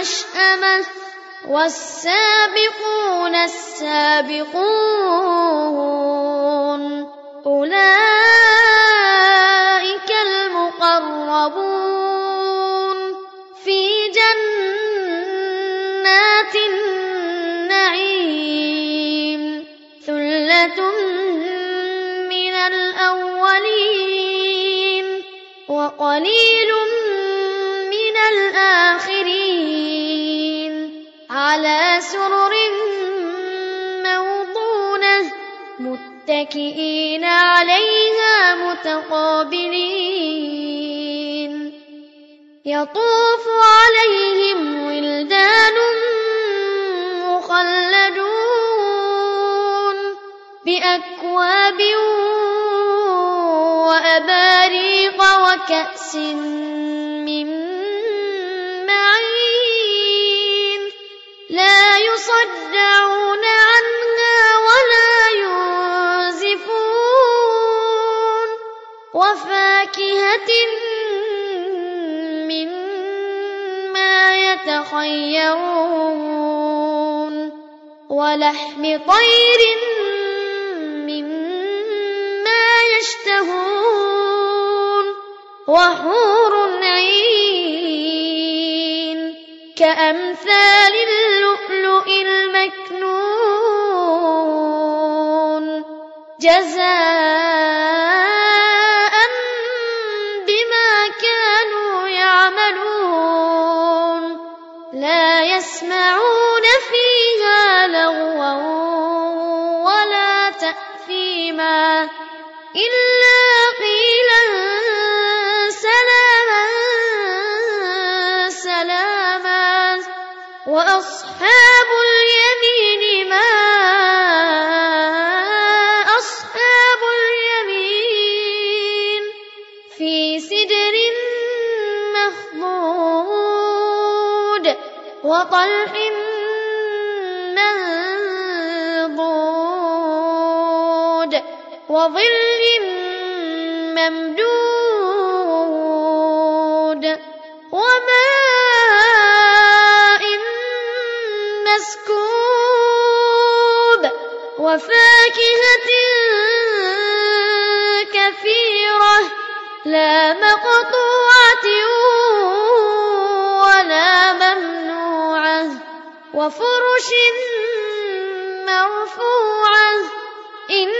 المشأمة والسابقون السابقون أولئك المقربون في جنات النعيم ثلة من الأولين وقليل من سرر موضونة متكئين عليها متقابلين. يطوف عليهم ولدان مخلدون بأكواب وأباريق وكأس يصدعون عنها ولا ينزفون. وفاكهة مما يتخيرون. ولحم طير مما يشتهون. وحور كأمثال اللؤلؤ المكنون. جزاء وأصحاب اليمين ما أصحاب اليمين في سدر مخضود وطلح منضود وظل ممدود وفاكهة كثيرة لا مقطوعة ولا ممنوعة وفرش مرفوعة إنا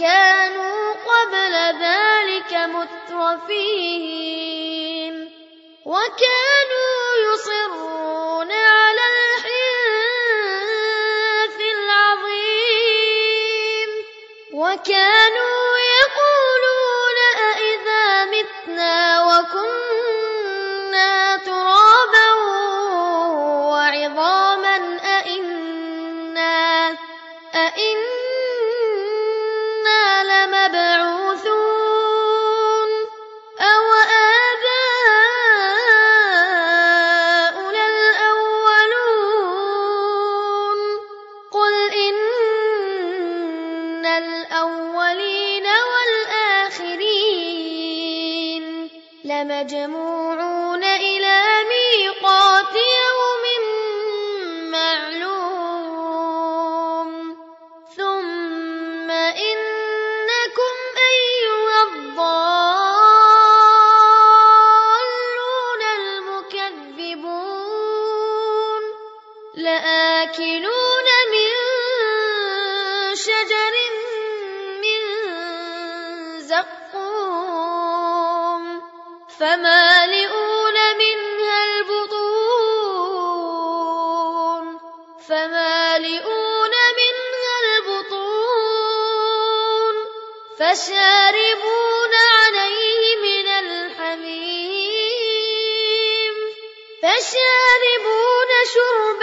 كانوا قبل ذلك مترفين وكانوا لمجموعون فمالئون منها البطون. فمالئون منها البطون. فشاربون عليه من الحميم. فشاربون شرب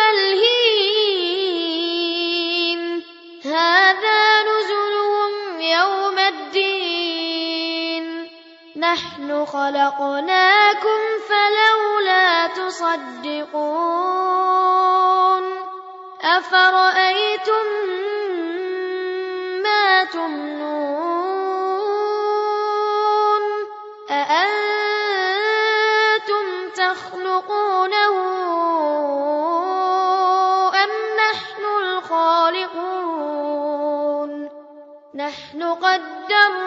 نحن خلقناكم فلولا تصدقون أفرأيتم ما تمنون أأنتم تخلقونه أم نحن الخالقون نحن قدرنا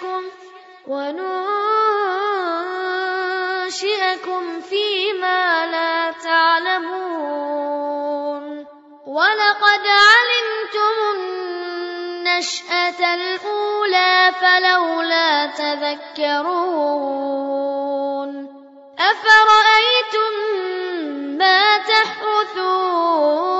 وننشئكم وننشئكم فيما لا تعلمون. ولقد علمتم النشأة الأولى فلولا تذكرون. أفرأيتم ما تحرثون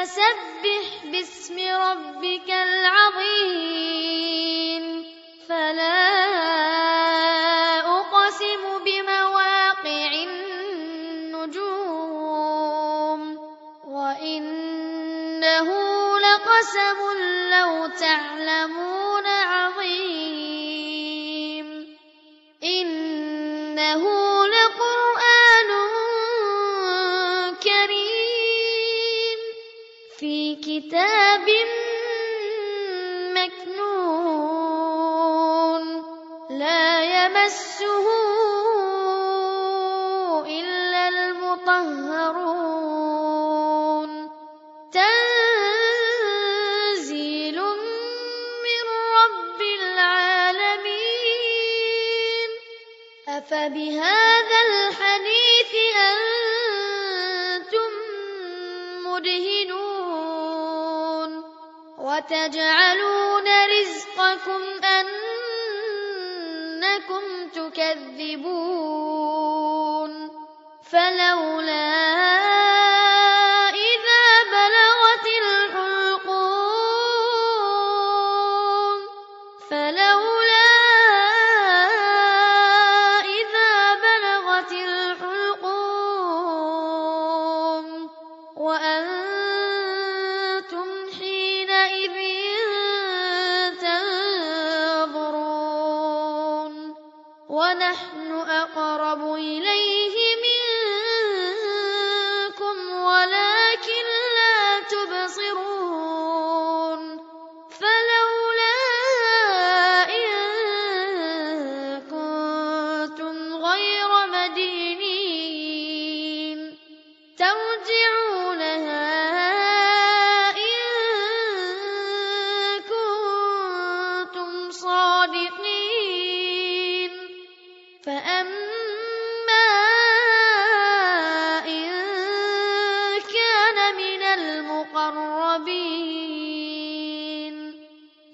فسبح باسم ربك العظيم. فلا أقسم بمواقع النجوم. وإنه لقسم لو تعلمون. أفبهذا الحديث أنتم مدهنون وتجعلون رزقكم أنكم تكذبون فلولا